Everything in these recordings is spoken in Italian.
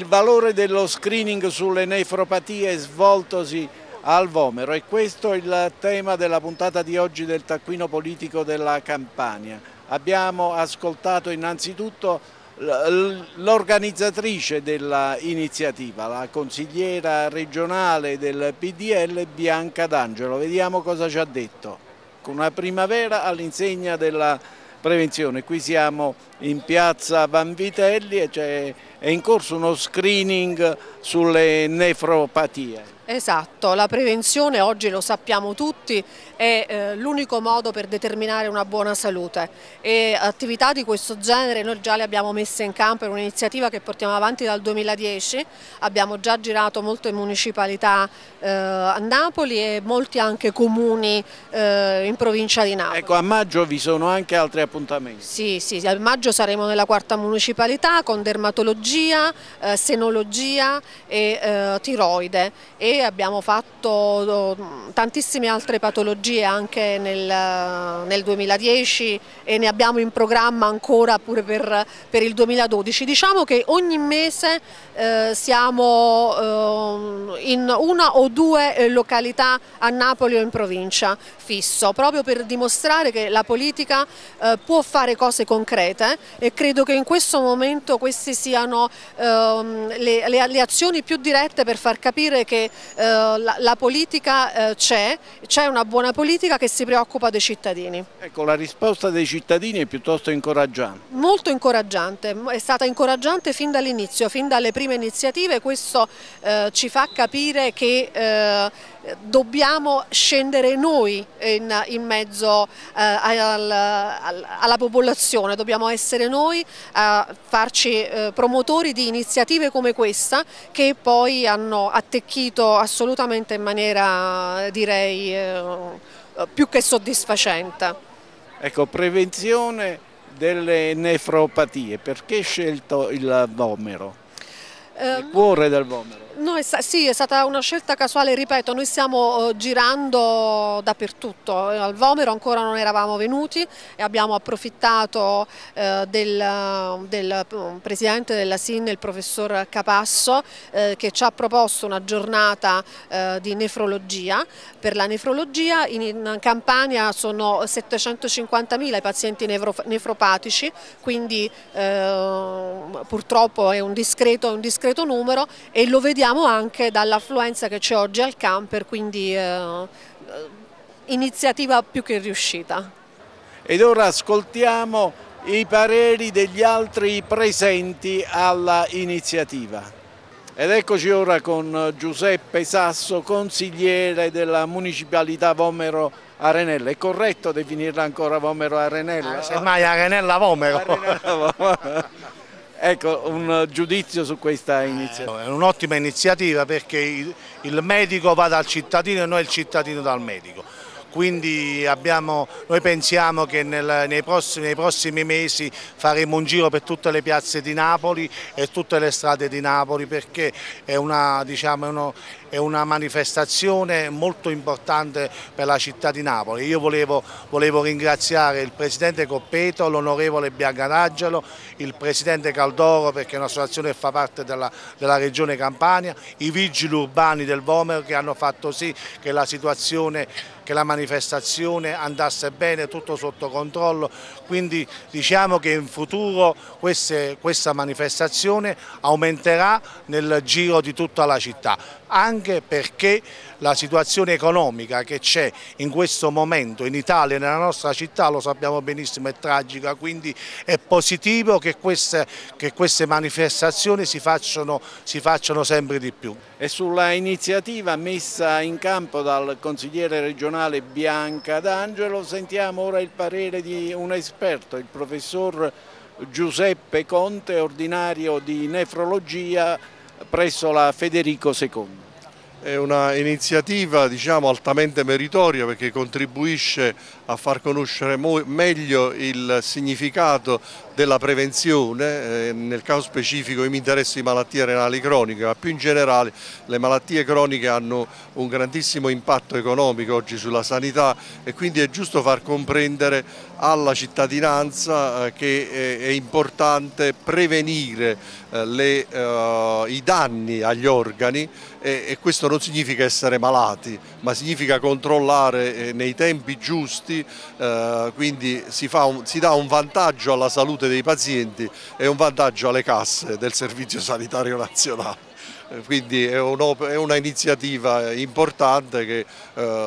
valore dello screening sulle nefropatie svoltosi al Vomero e questo è il tema della puntata di oggi del taccuino politico della Campania. Abbiamo ascoltato innanzitutto l'organizzatrice dell'iniziativa, la consigliera regionale del PDL Bianca D'Angelo. Vediamo cosa ci ha detto. Una primavera all'insegna della prevenzione. Qui siamo in piazza Vanvitelli e è in corso uno screening sulle nefropatie. Esatto, la prevenzione oggi lo sappiamo tutti è eh, l'unico modo per determinare una buona salute e attività di questo genere noi già le abbiamo messe in campo, è un'iniziativa che portiamo avanti dal 2010, abbiamo già girato molte municipalità eh, a Napoli e molti anche comuni eh, in provincia di Napoli. Ecco, a maggio vi sono anche altri appuntamenti? Sì, sì, a maggio saremo nella quarta municipalità con dermatologia, eh, senologia e eh, tiroide e abbiamo fatto oh, tantissime altre patologie anche nel, nel, 2010 e ne abbiamo in programma ancora pure per, per il 2012. Diciamo che ogni mese eh, siamo eh, in una o due eh, località a Napoli o in provincia fisso, proprio per dimostrare che la politica eh, può fare cose concrete e credo che in questo momento queste siano ehm, le, le, le azioni più dirette per far capire che eh, la, la, politica eh, c'è, c'è una buona politica che si preoccupa dei cittadini. Ecco, la risposta dei cittadini è piuttosto incoraggiante. Molto incoraggiante, è stata incoraggiante fin dall'inizio, fin dalle prime iniziative, questo eh, ci fa capire che eh, dobbiamo scendere noi in, in mezzo eh, al, al, alla popolazione, dobbiamo essere noi a farci eh, promotori di iniziative come questa che poi hanno attecchito assolutamente in maniera direi eh, più che soddisfacente. Ecco, prevenzione delle nefropatie, perché scelto il vomero? Il cuore del vomero? No, è, sì, è stata una scelta casuale, ripeto, noi stiamo uh, girando dappertutto, al Vomero ancora non eravamo venuti e abbiamo approfittato uh, del, del uh, presidente della SIN, il professor Capasso, che ci ha proposto una giornata di nefrologia. Per la nefrologia in, in Campania sono 750.000 i pazienti nefro, nefropatici, quindi purtroppo è un discreto, un discreto numero e lo vediamo vediamo anche dall'affluenza che c'è oggi al camper, quindi eh, iniziativa più che riuscita. Ed ora ascoltiamo i pareri degli altri presenti alla iniziativa. Ed eccoci ora con Giuseppe Sasso, consigliere della municipalità Vomero Arenella. È corretto definirla ancora Vomero Arenella? Ah, semmai Arenella Vomero. Arenella Vomero. Ecco, un giudizio su questa iniziativa. È un'ottima iniziativa perché il medico va dal cittadino e non il cittadino dal medico quindi abbiamo, noi pensiamo che nel, nei, prossimi, nei, prossimi, mesi faremo un giro per tutte le piazze di Napoli e tutte le strade di Napoli perché è una, diciamo, uno, è una manifestazione molto importante per la città di Napoli. Io volevo, volevo ringraziare il Presidente Coppeto, l'Onorevole Biancanangelo, il Presidente Caldoro perché è un'associazione che fa parte della, della Regione Campania, i vigili urbani del Vomero che hanno fatto sì che la situazione che la manifestazione andasse bene, tutto sotto controllo, quindi diciamo che in futuro queste, questa manifestazione aumenterà nel giro di tutta la città, anche perché la situazione economica che c'è in questo momento in Italia nella nostra città, lo sappiamo benissimo, è tragica, quindi è positivo che queste, che queste manifestazioni si facciano, si facciano sempre di più. E sulla iniziativa messa in campo dal consigliere regionale Bianca D'Angelo sentiamo ora il parere di un esperto, il professor Giuseppe Conte, ordinario di nefrologia presso la Federico II. È un'iniziativa diciamo, altamente meritoria perché contribuisce a far conoscere meglio il significato della prevenzione, eh, nel caso specifico mi interessa di malattie renali croniche, ma più in generale le malattie croniche hanno un grandissimo impatto economico oggi sulla sanità e quindi è giusto far comprendere alla cittadinanza eh, che è importante prevenire eh, le, uh, i danni agli organi e, e, questo non significa essere malati, ma significa controllare eh, nei tempi giusti, uh, quindi si, un, si dà un vantaggio alla salute dei pazienti e un vantaggio alle casse del Servizio Sanitario Nazionale quindi è un'iniziativa importante che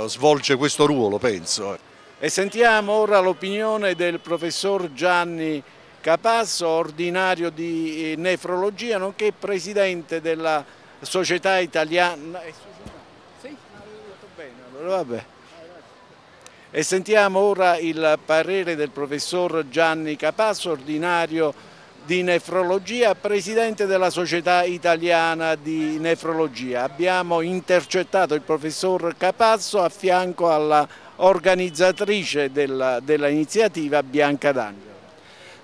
svolge questo ruolo, penso. E sentiamo ora l'opinione del professor Gianni Capasso, ordinario di eh, nefrologia, nonché presidente della società italiana. Sì? Bene, E sentiamo ora il parere del professor Gianni Capasso, ordinario di nefrologia, presidente della società italiana di nefrologia. Abbiamo intercettato il professor Capasso a fianco alla organizzatrice dell'iniziativa Bianca D'Angelo.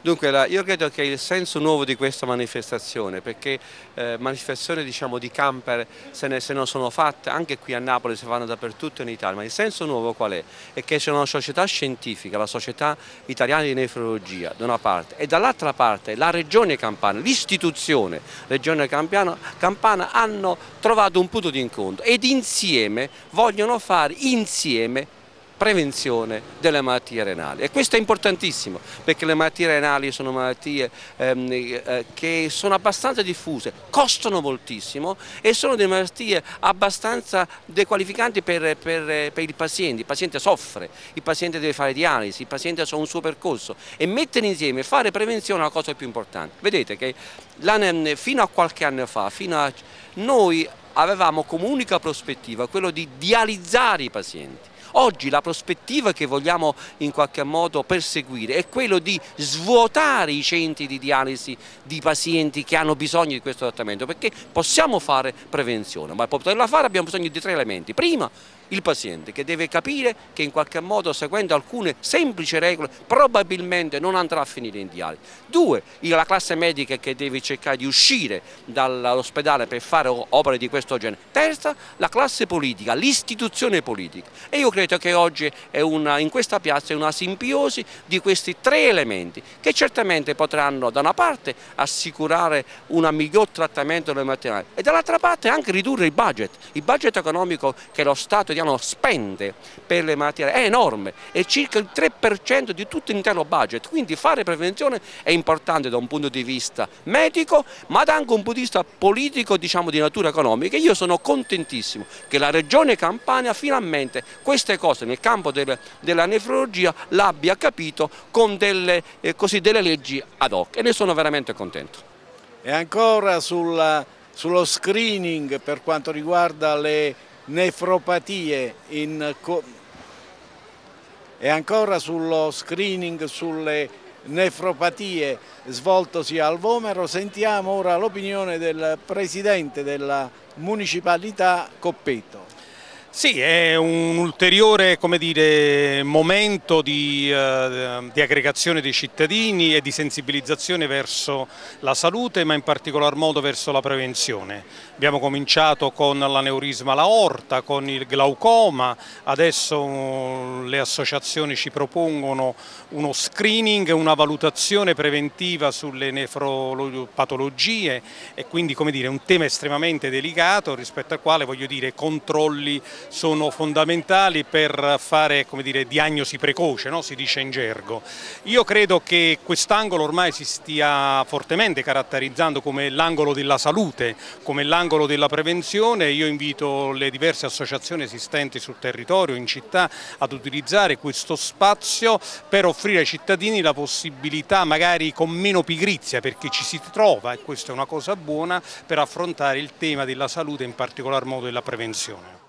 Dunque la, io credo che il senso nuovo di questa manifestazione, perché eh, manifestazioni diciamo, di camper se ne, se ne, sono fatte, anche qui a Napoli si fanno dappertutto in Italia, ma il senso nuovo qual è? È che c'è una società scientifica, la società italiana di nefrologia da una parte e dall'altra parte la regione Campana, l'istituzione regione Campana, Campana hanno trovato un punto di incontro ed insieme vogliono fare insieme prevenzione delle malattie renali. E questo è importantissimo perché le malattie renali sono malattie ehm, eh, che sono abbastanza diffuse, costano moltissimo e sono delle malattie abbastanza dequalificanti per, per, per il paziente, il paziente soffre, il paziente deve fare dialisi, il paziente ha un suo percorso. E mettere insieme, fare prevenzione è la cosa più importante. Vedete che fino a qualche anno fa, fino a, noi avevamo come unica prospettiva quello di dializzare i pazienti Oggi la prospettiva che vogliamo in qualche modo perseguire è quello di svuotare i centri di dialisi di pazienti che hanno bisogno di questo trattamento perché possiamo fare prevenzione, ma per poterla fare abbiamo bisogno di tre elementi. Prima il paziente che deve capire che in qualche modo seguendo alcune semplici regole probabilmente non andrà a finire in dialisi. Due, la classe medica che deve cercare di uscire dall'ospedale per fare opere di questo genere. Terza, la classe politica, l'istituzione politica. E io credo che oggi una, in questa piazza è una simbiosi di questi tre elementi che certamente potranno da una parte assicurare un miglior trattamento delle malattie e dall'altra parte anche ridurre il budget, il budget economico che lo Stato italiano spende per le malattie è enorme, è circa il 3% di tutto l'intero budget, quindi fare prevenzione è importante da un punto di vista medico ma anche un punto di vista politico diciamo di natura economica. Io sono contentissimo che la Regione Campania finalmente queste cose nel campo del, della nefrologia l'abbia capito con delle, eh, così, delle leggi ad hoc e ne sono veramente contento. E ancora sulla, sullo screening per quanto riguarda le nefropatie in, e ancora sullo screening sulle nefropatie svoltosi al Vomero sentiamo ora l'opinione del Presidente della Municipalità Coppeto. Sì, è un ulteriore dire, momento di, eh, di, aggregazione dei cittadini e di sensibilizzazione verso la salute, ma in particolar modo verso la prevenzione. Abbiamo cominciato con l'aneurisma alla orta, con il glaucoma, adesso uh, le associazioni ci propongono uno screening, una valutazione preventiva sulle nefropatologie e quindi come dire, un tema estremamente delicato rispetto al quale voglio dire controlli sono fondamentali per fare dire, diagnosi precoce, no? si dice in gergo. Io credo che quest'angolo ormai si stia fortemente caratterizzando come l'angolo della salute, come l'angolo della prevenzione. Io invito le diverse associazioni esistenti sul territorio, in città, ad utilizzare questo spazio per offrire ai cittadini la possibilità, magari con meno pigrizia, perché ci si trova, e questa è una cosa buona, per affrontare il tema della salute, in particolar modo della prevenzione.